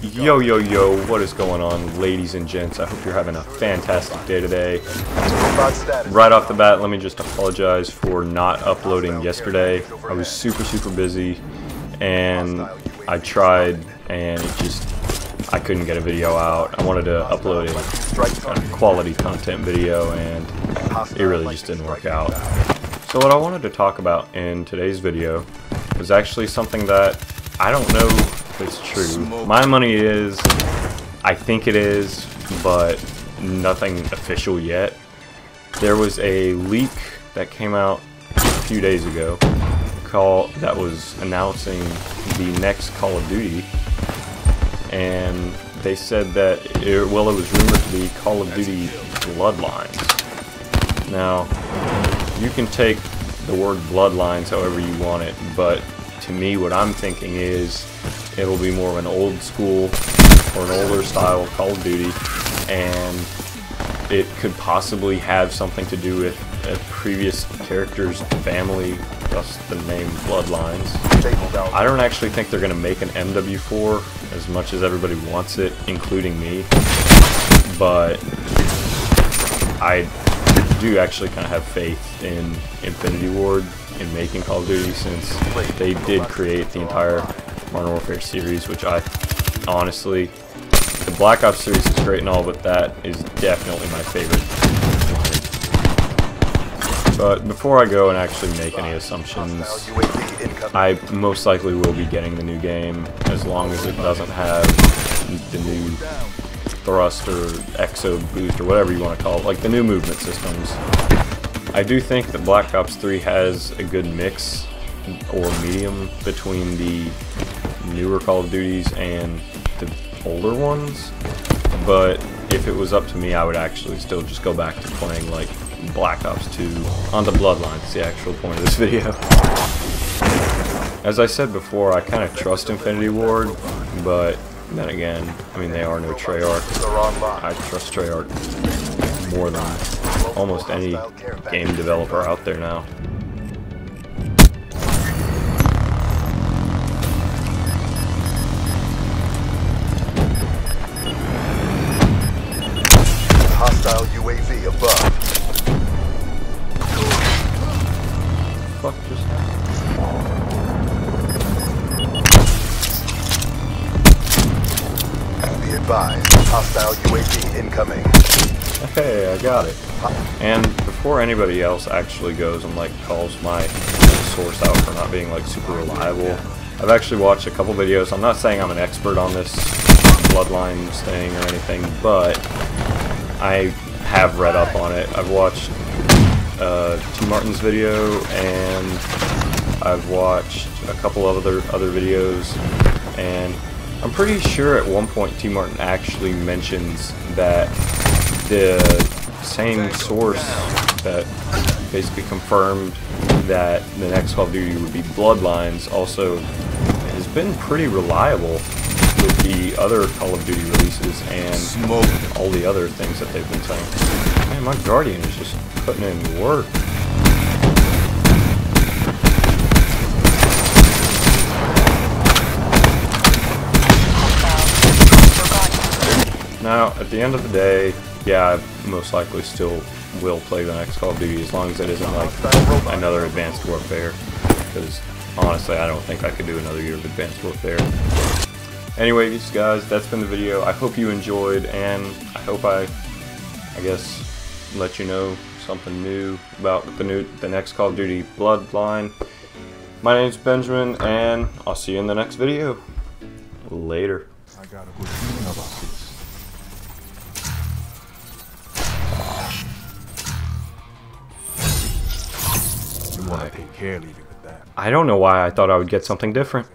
Yo, yo, yo, what is going on, ladies and gents? I hope you're having a fantastic day today. Right off the bat, let me just apologize for not uploading yesterday. I was super, super busy, and I tried, and it just, I couldn't get a video out. I wanted to upload a quality content video, and it really just didn't work out. So what I wanted to talk about in today's video was actually something that I don't know it's true. My money is, I think it is, but nothing official yet. There was a leak that came out a few days ago call that was announcing the next Call of Duty and they said that it, well it was rumored to be Call of Duty Bloodlines. Now you can take the word Bloodlines however you want it, but to me, what I'm thinking is it'll be more of an old school or an older style Call of Duty, and it could possibly have something to do with a previous character's family, thus the name Bloodlines. I don't actually think they're going to make an MW4 as much as everybody wants it, including me, but I do actually kind of have faith in Infinity Ward in making Call of Duty since they did create the entire Modern Warfare series, which I honestly, the Black Ops series is great and all, but that is definitely my favorite. But before I go and actually make any assumptions, I most likely will be getting the new game as long as it doesn't have the new thrust or exo boost or whatever you want to call it, like the new movement systems. I do think that Black Ops 3 has a good mix or medium between the newer Call of Duties and the older ones, but if it was up to me, I would actually still just go back to playing like Black Ops 2 on the Bloodlines, the actual point of this video. As I said before, I kind of trust Infinity Ward, but then again, I mean, they are no Treyarch. I trust Treyarch more than almost any game developer out there now. Fuck just Be advised. Hostile UAV incoming. Hey, I got it. And before anybody else actually goes and like calls my source out for not being like super reliable, I've actually watched a couple videos. I'm not saying I'm an expert on this bloodlines thing or anything, but I have read up on it. I've watched uh, TmarTn's video and I've watched a couple of other other videos, and I'm pretty sure at one point TmarTn actually mentions that the same source that basically confirmed that the next Call of Duty would be Bloodlines also has been pretty reliable with the other Call of Duty releases and all the other things that they've been saying. Man, my Guardian is just putting in work. Now, at the end of the day, yeah, I most likely still will play the next Call of Duty as long as it isn't like another Advanced Warfare. Because honestly, I don't think I could do another year of Advanced Warfare. Anyways, guys, that's been the video. I hope you enjoyed, and I hope I, I guess, let you know something new about the new, the next Call of Duty Bloodline. My name's Benjamin, and I'll see you in the next video. Later. I got a good feeling about this. You want to take care, leave it with that. I don't know why I thought I would get something different.